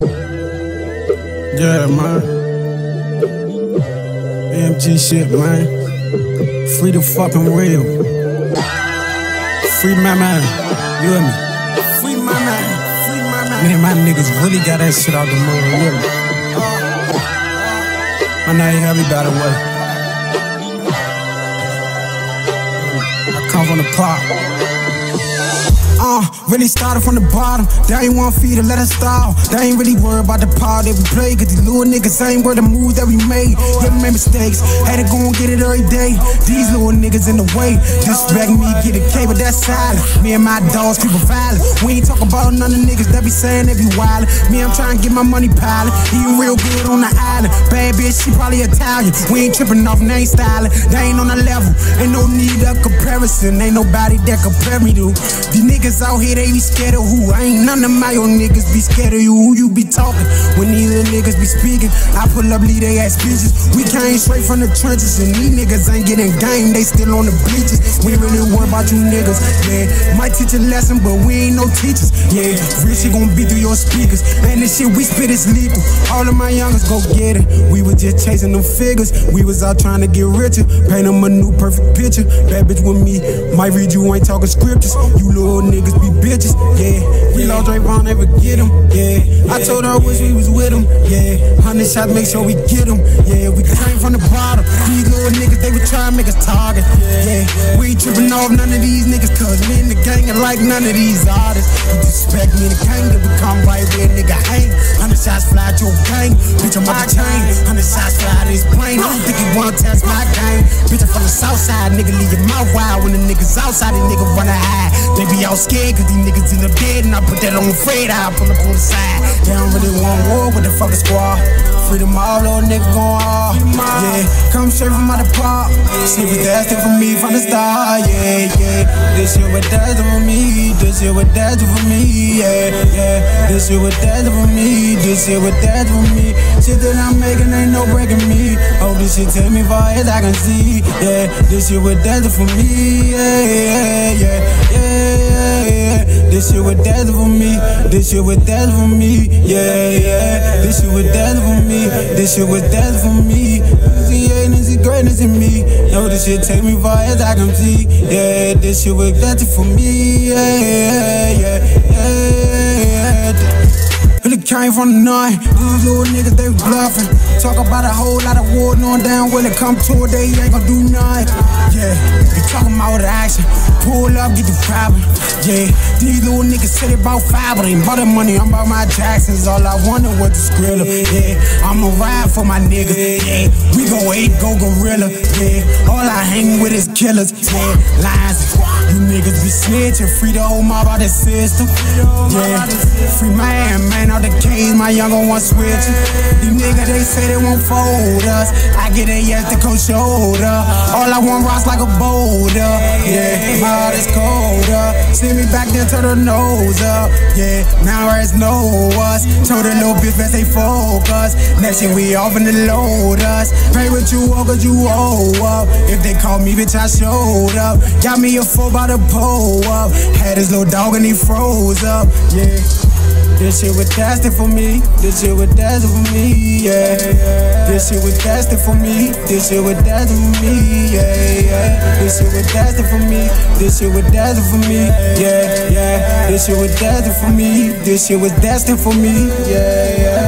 Yeah, man. AMG shit, man. Free the fucking real. Free my man. You hear me? Free my man. Free my man. Man, my niggas really got that shit out the mud. You hear me? I My name heavy by the way. I come from the pop. Uh, really started from the bottom. They ain't want feed to let us stall. They ain't really worried about the part that we play. Cause these little niggas ain't worth the moves that we made. Yeah, we made mistakes. Had to go and get it every day. These little niggas in the way. Disrespect me, get a K, but that's silent. Me and my dogs keep a violent. We ain't talk about none of niggas that be saying they be wild. Me, I'm trying to get my money piling. Eating real good on the island. Bad bitch, she probably Italian. We ain't tripping off name styling. They ain't on the level. Ain't no need of comparison. Ain't nobody that compare me to. These niggas niggas out here, they be scared of who? I ain't none of my own niggas be scared of you. Who you be talking? When little niggas be speaking, I pull up, lead they ass bitches. We came straight from the trenches, and these niggas ain't getting game, they still on the bleachers. We really worry about you niggas, yeah. Might teach a lesson, but we ain't no teachers, yeah. Real shit gon' be through your speakers, and this shit we spit is lethal. All of my youngers go get it. We was just chasing them figures, we was out trying to get richer, paint them a new perfect picture. Bad bitch with me, might read you ain't talking scriptures. You little nigga niggas be bitches, yeah. We lost Draymond, never get him, yeah. I told her I wish we was with him, yeah. Hundred shots, make sure we get him, yeah. We came from the bottom. These little niggas, they would try to make us target, yeah. We ain't tripping off none of these niggas, cause me and the gang are like none of these artists. You disrespect me in the gang, that we come right where a nigga hang. Hundred shots fly to your gang, bitch, I'm chain. Hundred shots fly to this plane, Wanna test my game. Bitch, I'm from the south side, nigga, leave your mouth wild when the niggas outside, these niggas wanna hide. They be out scared cause these niggas in the bed and I put that on fade. I pull up on the side. They don't really want war with the fucking squad. Freedom all, little nigga going hard. Yeah, come straight from out the park. See what that's for me from the start. Yeah, yeah. This shit what that's for me. This shit what that's for me. Yeah, yeah. This shit what that's for me. This shit what that's for me. Shit that I'm making ain't no breaking me. Oh, this shit take me far as I can see. Yeah, this shit what that's for me. Yeah, yeah, yeah, yeah. This shit what that's for me. This shit what that's for me. Yeah, yeah. This shit what that's for me. This shit what that's for me. Greatness, in me. Yo, this shit take me far as I can see. Yeah, this shit what that's for me. Yeah, yeah, yeah, yeah. Came from the night. These little niggas, they bluffing. Talk about a whole lot of war, knowing down when it come to it, they ain't gon' do nothing. Yeah, be talking about the action. Pull up, get the problem. Yeah, these little niggas said about five, but ain't about the money. I'm about my Jacksons. All I wanted was the skrilla. Yeah, I'ma ride for my niggas. Yeah, we go eight, go gorilla. Yeah, all I hang with is killers. Yeah, lies. You niggas be snitching. Free the whole mob out the system. Yeah, free man, man out the cage. My younger one switching. These niggas they say they won't fold us. I get a yes to coach shoulder. All I want rocks like a boulder. Yeah, my heart is colder. Send me back then, turn the nose up. Yeah, now it's know us. Told the little bitch they focus. Next thing we off in the load. Pay what you owe, cause you owe up. If they call me, bitch, I showed up. Got me a four by the pole up. Had his little dog and he froze up. Yeah. This shit was destined for me. This shit was destined for me, yeah. This shit was destined for me. This shit was destined for me, yeah, yeah. This shit was destined for me. This shit was destined for me, yeah, yeah. This shit was destined for me. This shit was destined for me, yeah, yeah.